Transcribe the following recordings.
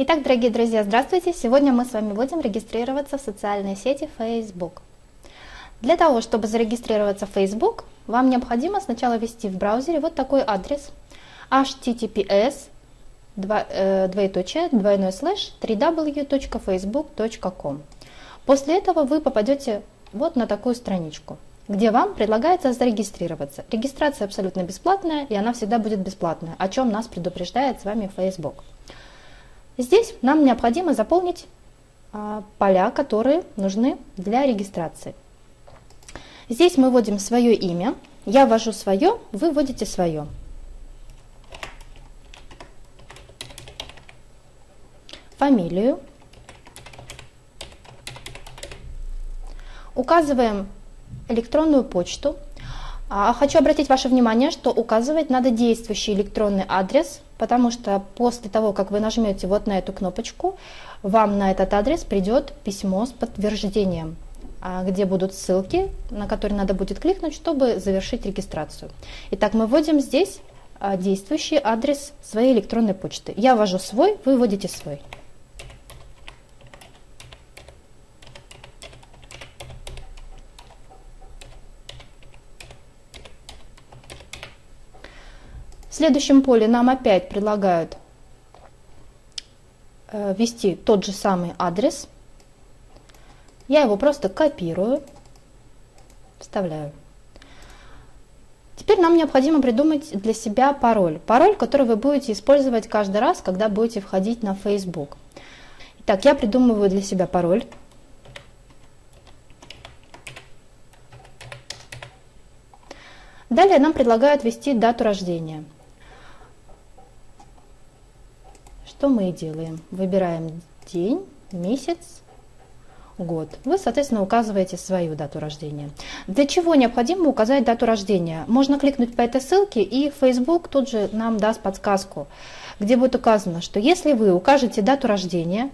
Итак, дорогие друзья, здравствуйте! Сегодня мы с вами будем регистрироваться в социальной сети Facebook. Для того, чтобы зарегистрироваться в Facebook, вам необходимо сначала ввести в браузере вот такой адрес https э. После этого вы попадете вот на такую страничку, где вам предлагается зарегистрироваться. Регистрация абсолютно бесплатная, и она всегда будет бесплатная, о чем нас предупреждает с вами Facebook. Здесь нам необходимо заполнить а, поля, которые нужны для регистрации. Здесь мы вводим свое имя, я ввожу свое, вы вводите свое. Фамилию. Указываем электронную почту. А, хочу обратить ваше внимание, что указывать надо действующий электронный адрес, потому что после того, как вы нажмете вот на эту кнопочку, вам на этот адрес придет письмо с подтверждением, а, где будут ссылки, на которые надо будет кликнуть, чтобы завершить регистрацию. Итак, мы вводим здесь а, действующий адрес своей электронной почты. Я ввожу свой, вы вводите свой. В следующем поле нам опять предлагают э, ввести тот же самый адрес. Я его просто копирую, вставляю. Теперь нам необходимо придумать для себя пароль. Пароль, который вы будете использовать каждый раз, когда будете входить на Facebook. Итак, я придумываю для себя пароль. Далее нам предлагают ввести дату рождения – Что мы и делаем? Выбираем день, месяц, год. Вы, соответственно, указываете свою дату рождения. Для чего необходимо указать дату рождения? Можно кликнуть по этой ссылке, и Facebook тут же нам даст подсказку, где будет указано, что если вы укажете дату рождения,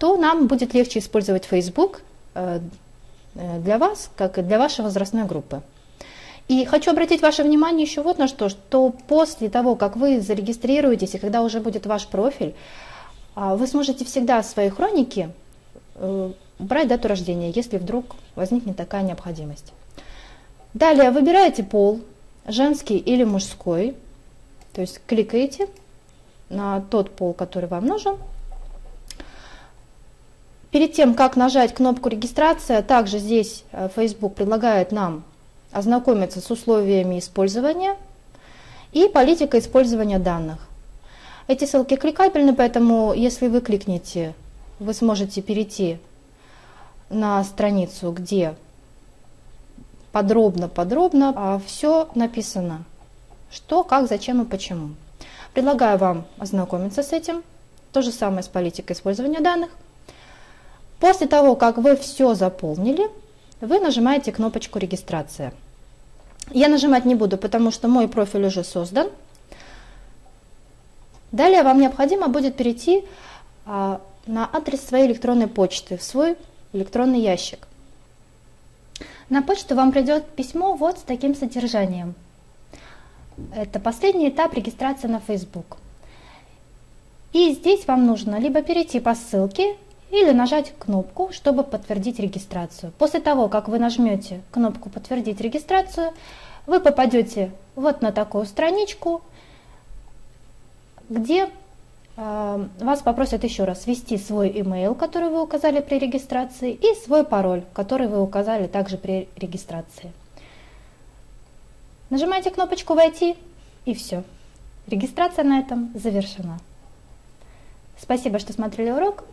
то нам будет легче использовать Facebook э, э, для вас, как и для вашей возрастной группы. И хочу обратить ваше внимание еще вот на что, что после того, как вы зарегистрируетесь, и когда уже будет ваш профиль, а, вы сможете всегда в своей хронике э, брать дату рождения, если вдруг возникнет такая необходимость. Далее выбираете пол, женский или мужской, то есть кликаете на тот пол, который вам нужен. Перед тем, как нажать кнопку регистрация, также здесь э, Facebook предлагает нам ознакомиться с условиями использования и политикой использования данных. Эти ссылки кликабельны, поэтому если вы кликнете, вы сможете перейти на страницу, где подробно-подробно а все написано, что, как, зачем и почему. Предлагаю вам ознакомиться с этим. То же самое с политикой использования данных. После того, как вы все заполнили, вы нажимаете кнопочку «Регистрация». Я нажимать не буду, потому что мой профиль уже создан. Далее вам необходимо будет перейти а, на адрес своей электронной почты, в свой электронный ящик. На почту вам придет письмо вот с таким содержанием. Это последний этап регистрации на Facebook. И здесь вам нужно либо перейти по ссылке, или нажать кнопку, чтобы подтвердить регистрацию. После того, как вы нажмете кнопку «Подтвердить регистрацию», вы попадете вот на такую страничку, где э, вас попросят еще раз ввести свой email, который вы указали при регистрации, и свой пароль, который вы указали также при регистрации. Нажимаете кнопочку «Войти» и все. Регистрация на этом завершена. Спасибо, что смотрели урок.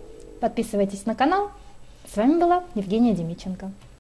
Подписывайтесь на канал. С вами была Евгения Демиченко.